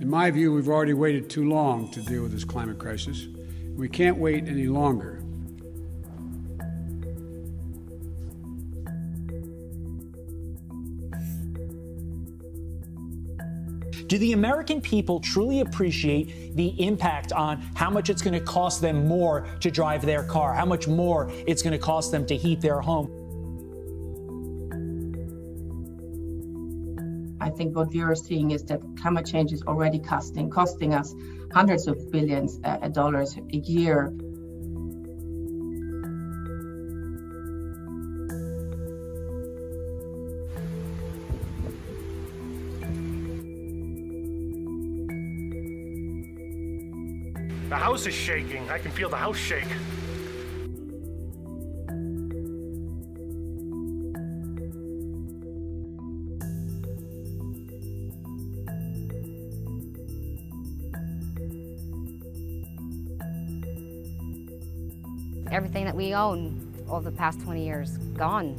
In my view, we've already waited too long to deal with this climate crisis. We can't wait any longer. Do the American people truly appreciate the impact on how much it's going to cost them more to drive their car, how much more it's going to cost them to heat their home? I think what we are seeing is that climate change is already costing costing us hundreds of billions of uh, dollars a year The house is shaking. I can feel the house shake. Everything that we own over the past 20 years, gone.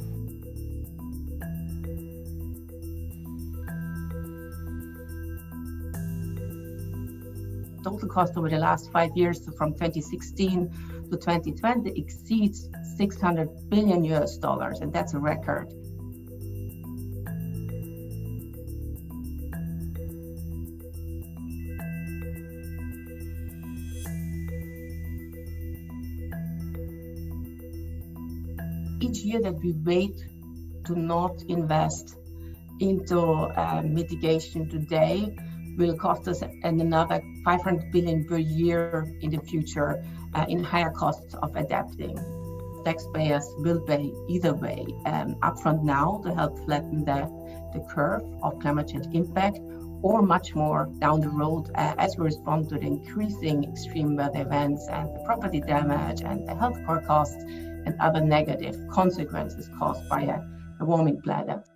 total cost over the last five years from 2016 to 2020 exceeds 600 billion US dollars, and that's a record. Each year that we wait to not invest into uh, mitigation today will cost us another 500 billion per year in the future uh, in higher costs of adapting. Taxpayers will pay either way um, upfront now to help flatten the, the curve of climate change impact or much more down the road uh, as we respond to the increasing extreme weather events and the property damage and the healthcare costs and other negative consequences caused by a, a warming planet.